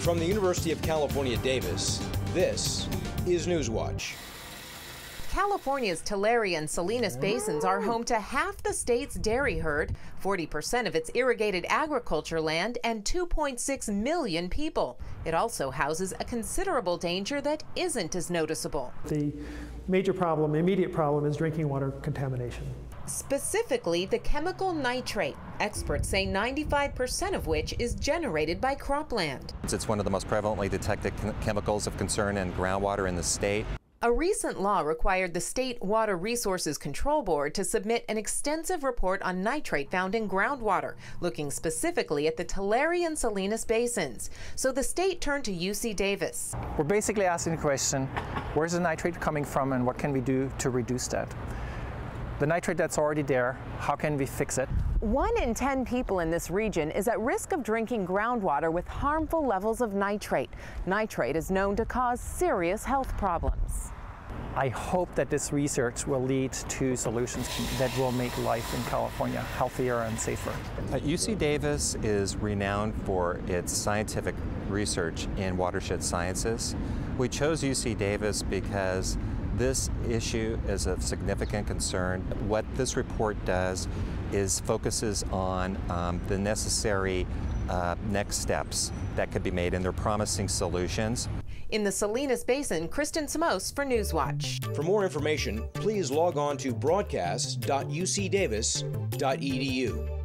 From the University of California, Davis, this is Newswatch. California's Tulare and Salinas basins are home to half the state's dairy herd, 40% of its irrigated agriculture land, and 2.6 million people. It also houses a considerable danger that isn't as noticeable. The major problem, immediate problem, is drinking water contamination. Specifically, the chemical nitrate. Experts say 95% of which is generated by cropland. It's one of the most prevalently detected chemicals of concern in groundwater in the state. A recent law required the State Water Resources Control Board to submit an extensive report on nitrate found in groundwater, looking specifically at the Tulare and Salinas basins. So the state turned to UC Davis. We're basically asking the question, where's the nitrate coming from and what can we do to reduce that? The nitrate that's already there, how can we fix it? One in 10 people in this region is at risk of drinking groundwater with harmful levels of nitrate. Nitrate is known to cause serious health problems. I hope that this research will lead to solutions that will make life in California healthier and safer. Uh, UC Davis is renowned for its scientific research in watershed sciences. We chose UC Davis because this issue is of significant concern. What this report does is focuses on um, the necessary uh, next steps that could be made, and they're promising solutions. In the Salinas Basin, Kristen Samos for Newswatch. For more information, please log on to broadcast.ucdavis.edu.